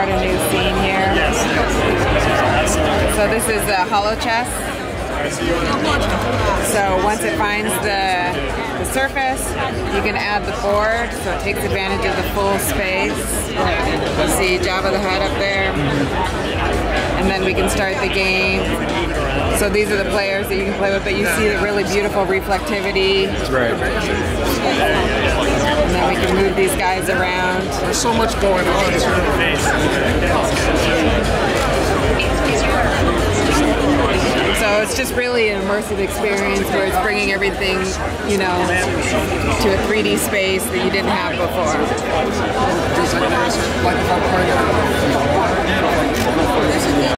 start a new scene here. Yes. So this is a Holochess. So once it finds the, the surface, you can add the board, so it takes advantage of the full space. You see Jabba the Hutt up there. And then we can start the game. So these are the players that you can play with, but you see the really beautiful reflectivity. Right. And then we can move these guys around. There's so much going on. So it's just really an immersive experience where it's bringing everything, you know, to a 3D space that you didn't have before.